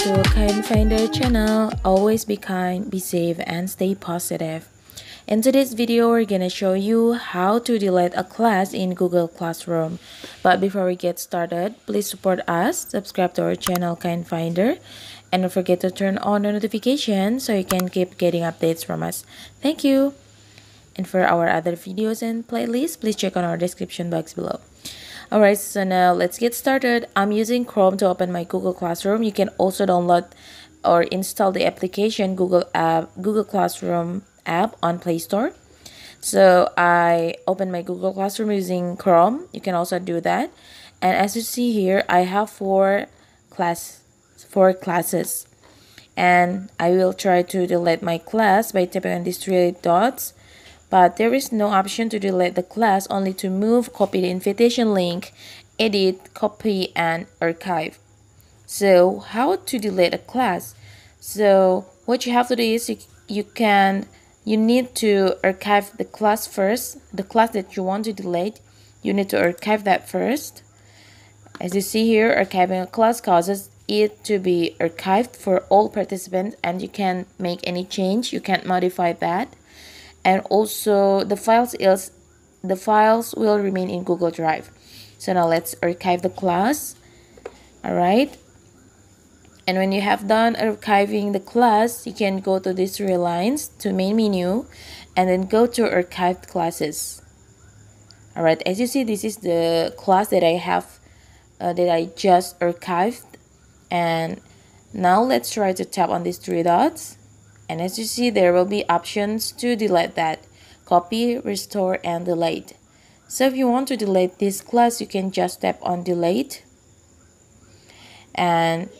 Finder channel. Always be kind, be safe, and stay positive. In today's video, we're gonna show you how to delete a class in Google Classroom. But before we get started, please support us, subscribe to our channel Kind Finder, and don't forget to turn on the notification so you can keep getting updates from us. Thank you! And for our other videos and playlists, please check on our description box below. Alright, so now let's get started. I'm using Chrome to open my Google Classroom. You can also download or install the application Google app, Google Classroom app on Play Store. So I open my Google Classroom using Chrome. You can also do that. And as you see here, I have four class four classes. And I will try to delete my class by tapping on these three dots but there is no option to delete the class only to move copy the invitation link edit copy and archive. So how to delete a class? So what you have to do is you, you can you need to archive the class first the class that you want to delete. You need to archive that first. As you see here archiving a class causes it to be archived for all participants and you can make any change. You can't modify that and also the files is the files will remain in Google Drive. So now let's archive the class. Alright. And when you have done archiving the class you can go to these three lines to main menu and then go to archived classes. Alright as you see this is the class that I have uh, that I just archived. And now let's try to tap on these three dots and as you see there will be options to delete that. Copy restore and delete. So if you want to delete this class you can just tap on delete. And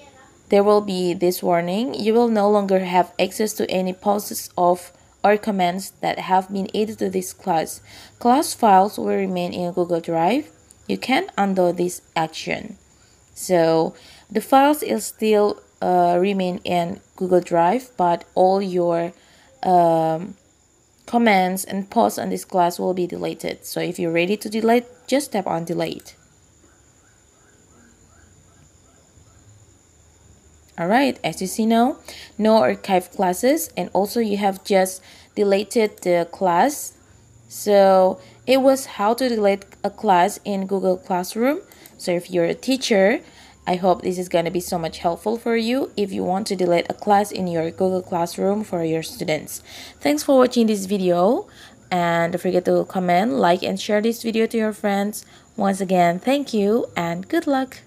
there will be this warning. You will no longer have access to any posts of or comments that have been added to this class. Class files will remain in google drive. You can undo this action. So the files is still uh, remain in Google Drive, but all your um, comments and posts on this class will be deleted. So if you're ready to delete, just tap on delete. Alright, as you see now, no archive classes and also you have just deleted the class. So it was how to delete a class in Google Classroom. So if you're a teacher, I hope this is going to be so much helpful for you if you want to delete a class in your Google Classroom for your students. Thanks for watching this video and don't forget to comment, like and share this video to your friends. Once again, thank you and good luck.